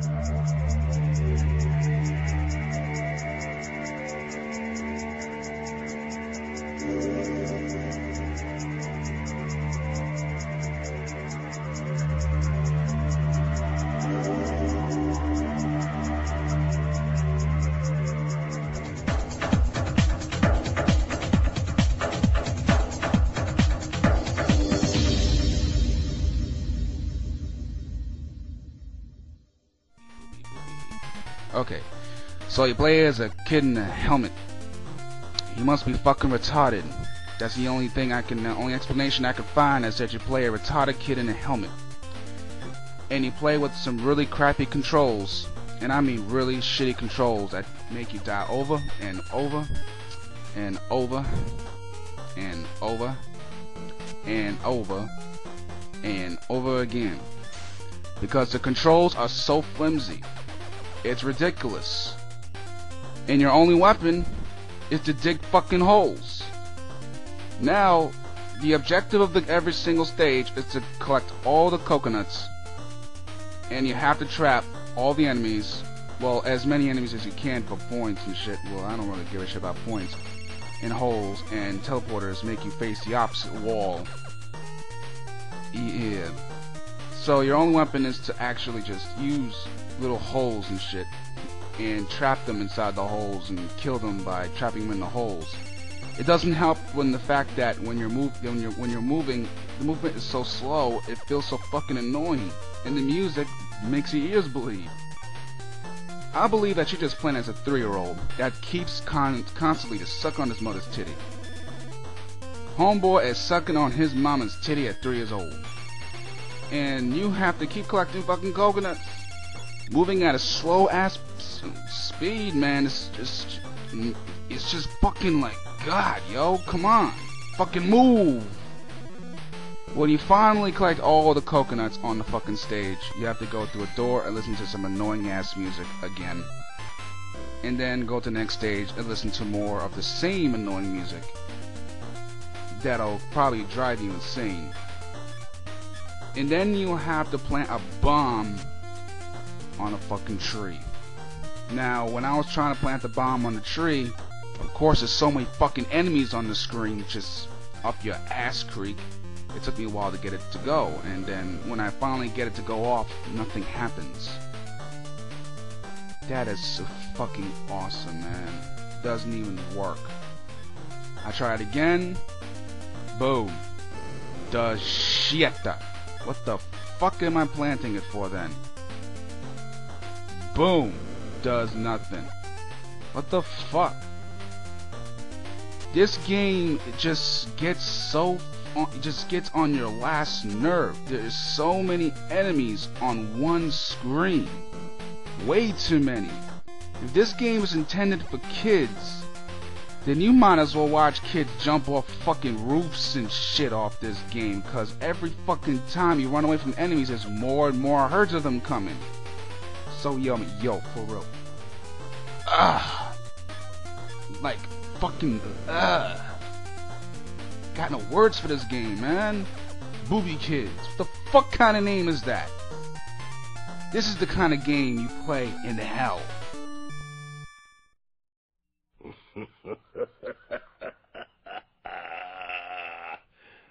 Thank you. Okay, so you play as a kid in a helmet. You must be fucking retarded. That's the only thing I can, the only explanation I can find is that you play a retarded kid in a helmet. And you play with some really crappy controls, and I mean really shitty controls that make you die over and over and over and over and over and over again. Because the controls are so flimsy. It's ridiculous. And your only weapon is to dig fucking holes. Now, the objective of the, every single stage is to collect all the coconuts. And you have to trap all the enemies. Well, as many enemies as you can for points and shit. Well, I don't really give a shit about points. And holes and teleporters make you face the opposite wall. Yeah. So your only weapon is to actually just use little holes and shit and trap them inside the holes and kill them by trapping them in the holes. It doesn't help when the fact that when you're move when you're when you're moving, the movement is so slow, it feels so fucking annoying, and the music makes your ears bleed. I believe that you're just playing as a three-year-old that keeps con constantly to suck on his mother's titty. Homeboy is sucking on his mama's titty at three years old. And you have to keep collecting fucking coconuts. Moving at a slow ass speed, man. It's just, it's just fucking like, God, yo, come on. Fucking move. When you finally collect all the coconuts on the fucking stage, you have to go through a door and listen to some annoying ass music again. And then go to the next stage and listen to more of the same annoying music. That'll probably drive you insane. And then you'll have to plant a bomb on a fucking tree. Now, when I was trying to plant the bomb on the tree, of course there's so many fucking enemies on the screen just up your ass creek. It took me a while to get it to go, and then when I finally get it to go off, nothing happens. That is so fucking awesome, man. Doesn't even work. I try it again. Boom. Does shit. What the fuck am I planting it for then? Boom. Does nothing. What the fuck? This game just gets so it just gets on your last nerve. There's so many enemies on one screen. Way too many. If this game is intended for kids, then you might as well watch kids jump off fucking roofs and shit off this game, cause every fucking time you run away from enemies, there's more and more herds of them coming. So yummy, yo, for real. Ah, like fucking ah. Got no words for this game, man. Booby Kids. What the fuck kind of name is that? This is the kind of game you play in hell.